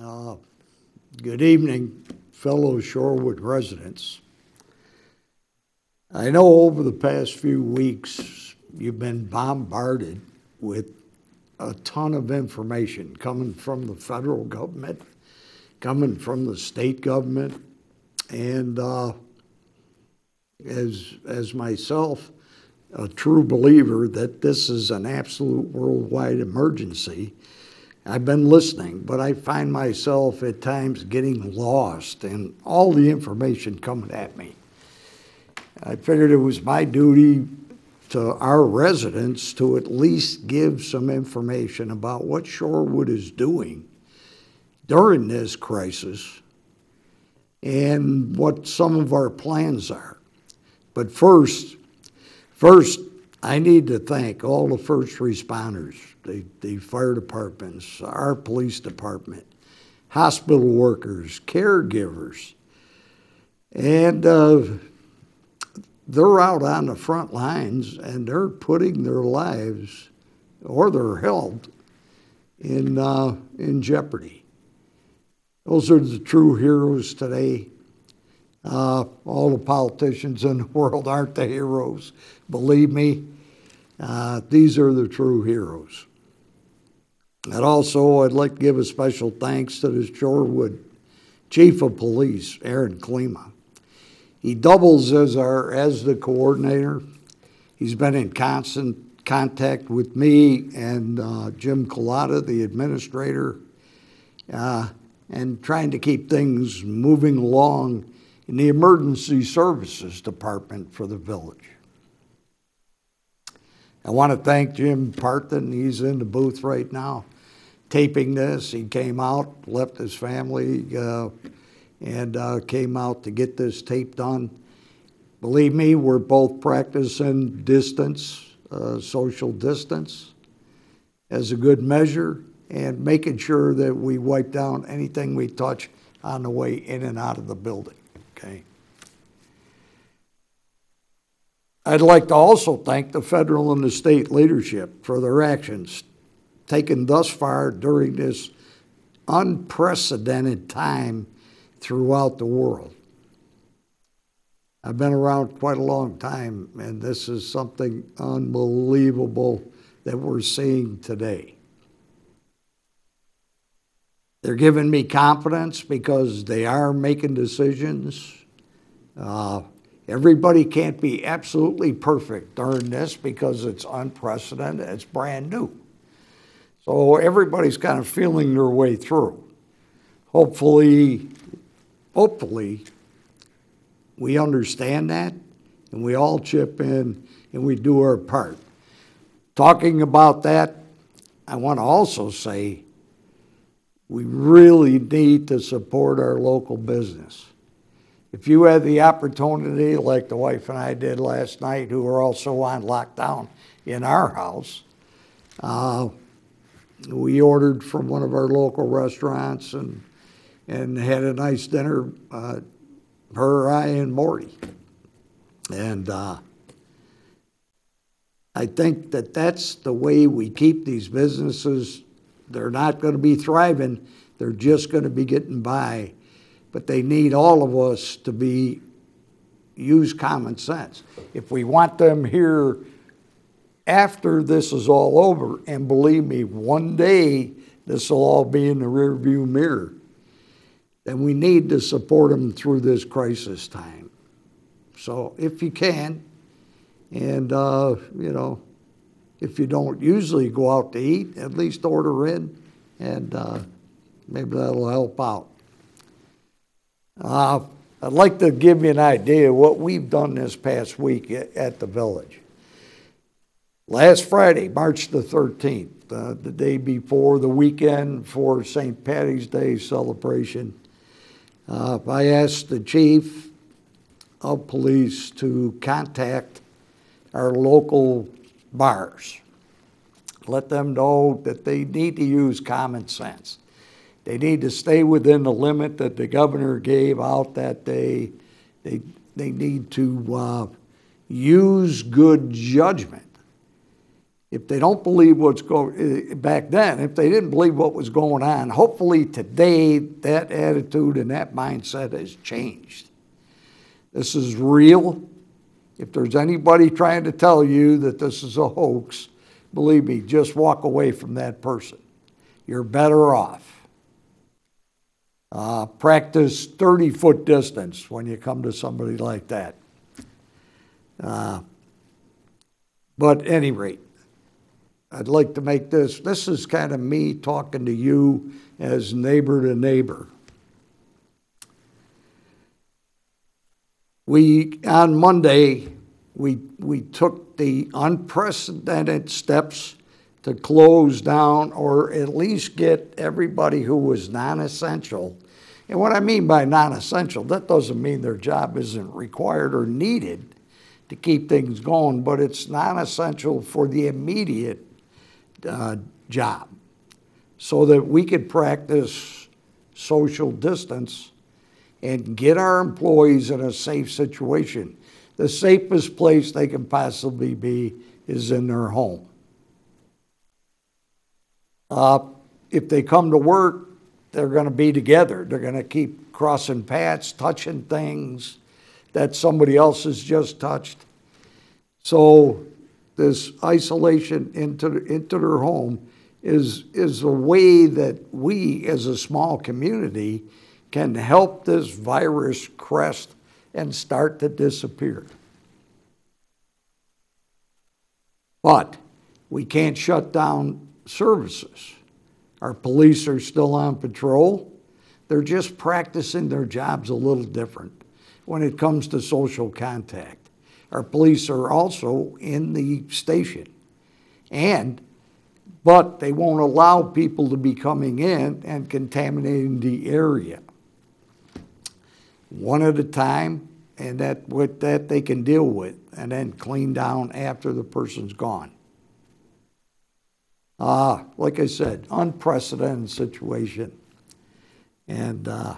Uh, Good evening, fellow Shorewood residents. I know over the past few weeks, you've been bombarded with a ton of information coming from the federal government, coming from the state government, and uh, as, as myself, a true believer that this is an absolute worldwide emergency, I've been listening, but I find myself at times getting lost in all the information coming at me. I figured it was my duty to our residents to at least give some information about what Shorewood is doing during this crisis and what some of our plans are. But first, first, I need to thank all the first responders the, the fire departments, our police department, hospital workers, caregivers. And uh, they're out on the front lines and they're putting their lives or their health in, uh, in jeopardy. Those are the true heroes today. Uh, all the politicians in the world aren't the heroes. Believe me, uh, these are the true heroes. And also, I'd like to give a special thanks to the Shorewood Chief of Police, Aaron Klima. He doubles as our as the coordinator. He's been in constant contact with me and uh, Jim Collada, the administrator, uh, and trying to keep things moving along in the emergency services department for the village. I want to thank Jim Parton. He's in the booth right now taping this. He came out, left his family, uh, and uh, came out to get this tape done. Believe me, we're both practicing distance, uh, social distance, as a good measure, and making sure that we wipe down anything we touch on the way in and out of the building. Okay. I'd like to also thank the federal and the state leadership for their actions taken thus far during this unprecedented time throughout the world. I've been around quite a long time, and this is something unbelievable that we're seeing today. They're giving me confidence because they are making decisions. Uh, everybody can't be absolutely perfect during this because it's unprecedented, it's brand new. So everybody's kind of feeling their way through. Hopefully, hopefully, we understand that and we all chip in and we do our part. Talking about that, I want to also say we really need to support our local business. If you had the opportunity, like the wife and I did last night, who were also on lockdown in our house, uh, we ordered from one of our local restaurants and and had a nice dinner. Uh, her, I, and Morty, and uh, I think that that's the way we keep these businesses. They're not going to be thriving. They're just going to be getting by, but they need all of us to be use common sense. If we want them here after this is all over, and believe me, one day this will all be in the rearview mirror, then we need to support them through this crisis time. So if you can, and uh, you know, if you don't usually go out to eat, at least order in, and uh, maybe that'll help out. Uh, I'd like to give you an idea of what we've done this past week at, the village. Last Friday, March the 13th, uh, the day before the weekend for St. Patty's Day celebration, uh, I asked the chief of police to contact our local bars. Let them know that they need to use common sense. They need to stay within the limit that the governor gave out that day. They, they need to uh, use good judgment if they don't believe what's going back then, if they didn't believe what was going on, hopefully today that attitude and that mindset has changed. This is real. If there's anybody trying to tell you that this is a hoax, believe me, just walk away from that person. You're better off. Uh, practice 30 foot distance when you come to somebody like that. Uh, but any rate, I'd like to make this, this is kind of me talking to you as neighbor to neighbor. We, on Monday, we, we took the unprecedented steps to close down or at least get everybody who was non essential. And what I mean by non essential, that doesn't mean their job isn't required or needed to keep things going, but it's non essential for the immediate uh, job so that we could practice social distance and get our employees in a safe situation. The safest place they can possibly be is in their home. Uh, if they come to work, they're going to be together. They're going to keep crossing paths, touching things that somebody else has just touched. So this isolation into, into their home is, is a way that we as a small community can help this virus crest and start to disappear. But we can't shut down services. Our police are still on patrol. They're just practicing their jobs a little different when it comes to social contact. Our police are also in the station. And, but they won't allow people to be coming in and contaminating the area. One at a time, and that with that they can deal with, and then clean down after the person's gone. Ah, like I said, unprecedented situation. And uh,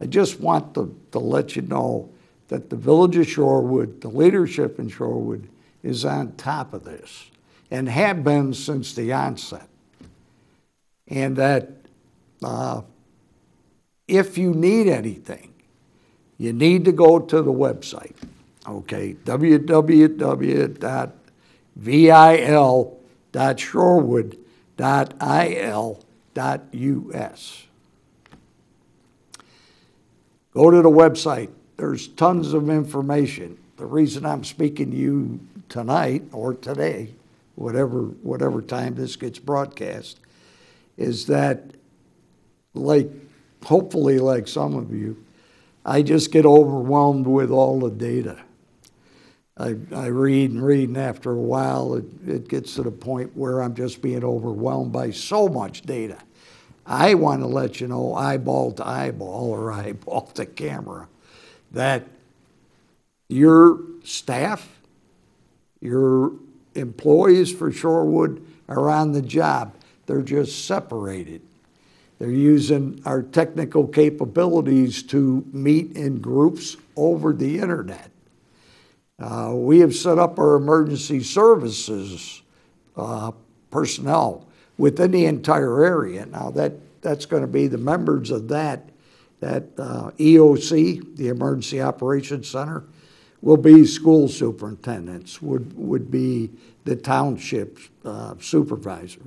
I just want to, to let you know that the village of Shorewood, the leadership in Shorewood, is on top of this and have been since the onset. And that uh, if you need anything, you need to go to the website, okay, www.vil.shorewood.il.us. Go to the website, there's tons of information. The reason I'm speaking to you tonight or today, whatever, whatever time this gets broadcast, is that, like, hopefully, like some of you, I just get overwhelmed with all the data. I, I read and read, and after a while, it, it gets to the point where I'm just being overwhelmed by so much data. I want to let you know, eyeball to eyeball or eyeball to camera, that your staff, your employees for Shorewood are on the job. They're just separated. They're using our technical capabilities to meet in groups over the internet. Uh, we have set up our emergency services uh, personnel within the entire area. Now that that's going to be the members of that that uh, EOC, the Emergency Operations Center, will be school superintendents, would, would be the township uh, supervisor,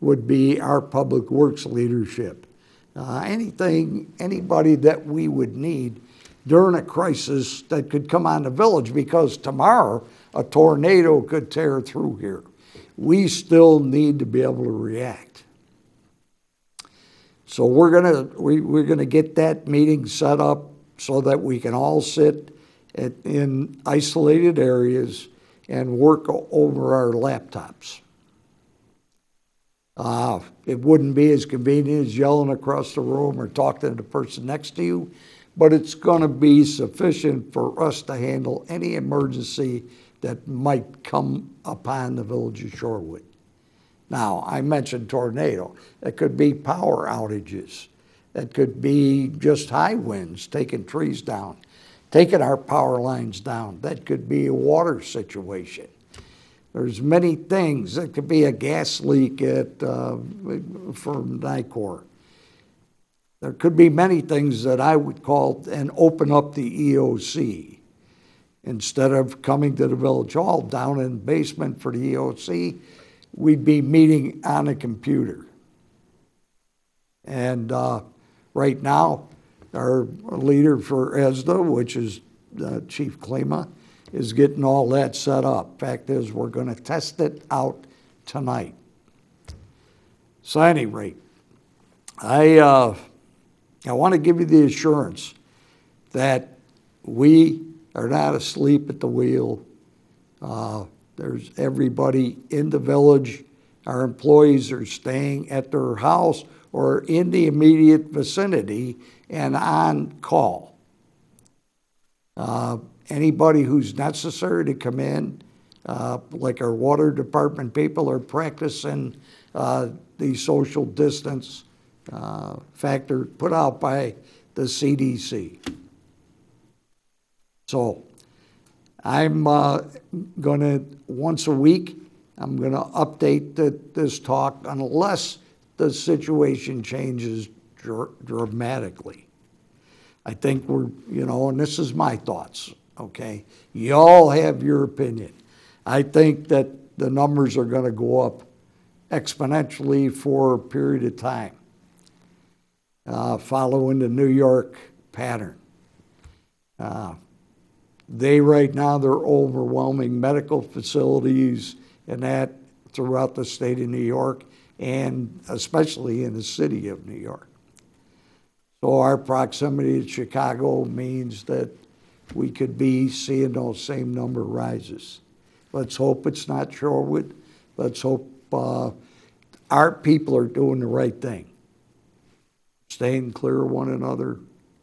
would be our public works leadership. Uh, anything, anybody that we would need during a crisis that could come on the village because tomorrow a tornado could tear through here. We still need to be able to react. So we're gonna we, we're gonna get that meeting set up so that we can all sit at, in isolated areas and work over our laptops. Uh, it wouldn't be as convenient as yelling across the room or talking to the person next to you, but it's going to be sufficient for us to handle any emergency that might come upon the village of Shorewood. Now, I mentioned tornado. It could be power outages. It could be just high winds taking trees down, taking our power lines down. That could be a water situation. There's many things. It could be a gas leak at, uh, from NICOR. There could be many things that I would call and open up the EOC. Instead of coming to the village hall down in the basement for the EOC, we'd be meeting on a computer. And uh, right now, our leader for ESDA, which is uh, Chief Klima, is getting all that set up. Fact is, we're going to test it out tonight. So, at any rate, I, uh, I want to give you the assurance that we are not asleep at the wheel. Uh, there's everybody in the village. Our employees are staying at their house or in the immediate vicinity and on call. Uh, anybody who's necessary to come in, uh, like our water department people, are practicing uh, the social distance uh, factor put out by the CDC. So I'm uh, going to, once a week, I'm going to update the, this talk unless the situation changes dr- dramatically. I think we're, you know, and this is my thoughts, okay? Y'all have your opinion. I think that the numbers are going to go up exponentially for a period of time, uh, following the New York pattern. Uh, they right now they're overwhelming medical facilities and that throughout the state of New York and especially in the city of New York. So our proximity to Chicago means that we could be seeing those same number rises. Let's hope it's not Shorewood. Let's hope uh, our people are doing the right thing, staying clear of one another,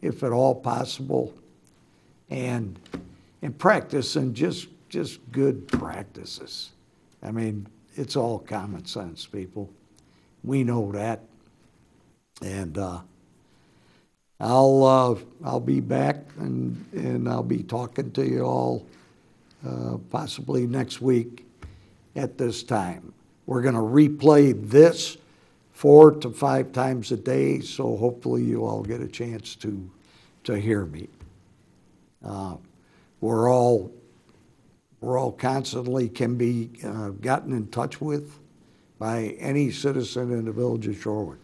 if at all possible, and and practicing just just good practices. I mean, it's all common sense, people. We know that, and uh, I'll uh, I'll be back and and I'll be talking to you all uh, possibly next week at this time. We're going to replay this four to five times a day, so hopefully you all get a chance to to hear me. Uh, we're all we're all constantly can be uh, gotten in touch with by any citizen in the village of Shorewood.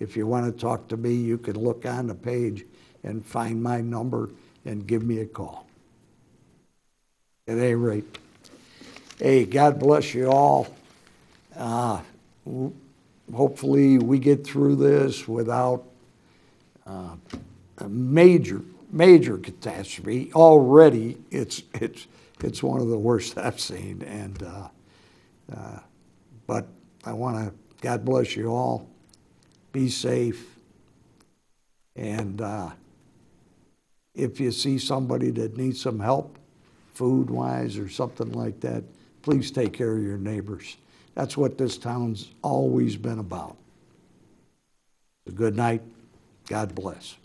If you want to talk to me, you can look on the page and find my number and give me a call. At any rate, hey, God bless you all. Uh, hopefully, we get through this without uh, a major, major catastrophe. Already, it's it's it's one of the worst I've seen, and uh, uh, but I want to. God bless you all. Be safe, and uh, if you see somebody that needs some help, food wise or something like that, please take care of your neighbors. That's what this town's always been about. Good night. God bless.